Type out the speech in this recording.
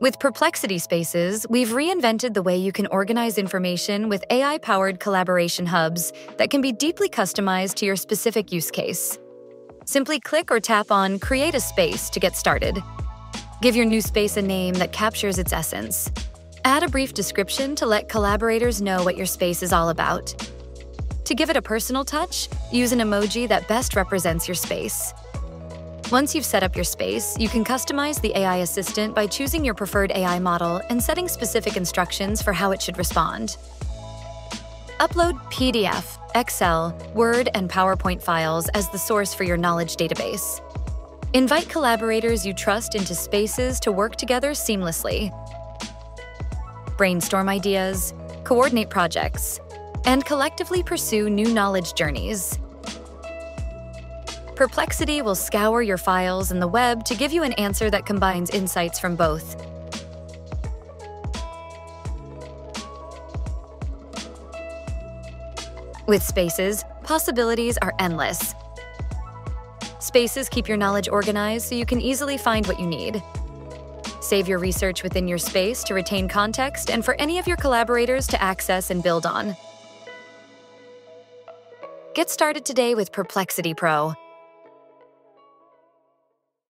With Perplexity Spaces, we've reinvented the way you can organize information with AI powered collaboration hubs that can be deeply customized to your specific use case. Simply click or tap on Create a Space to get started. Give your new space a name that captures its essence. Add a brief description to let collaborators know what your space is all about. To give it a personal touch, use an emoji that best represents your space. Once you've set up your space, you can customize the AI assistant by choosing your preferred AI model and setting specific instructions for how it should respond. Upload PDF, Excel, Word, and PowerPoint files as the source for your knowledge database. Invite collaborators you trust into spaces to work together seamlessly. Brainstorm ideas, coordinate projects, and collectively pursue new knowledge journeys. Perplexity will scour your files and the web to give you an answer that combines insights from both. With Spaces, possibilities are endless. Spaces keep your knowledge organized so you can easily find what you need. Save your research within your space to retain context and for any of your collaborators to access and build on. Get started today with Perplexity Pro,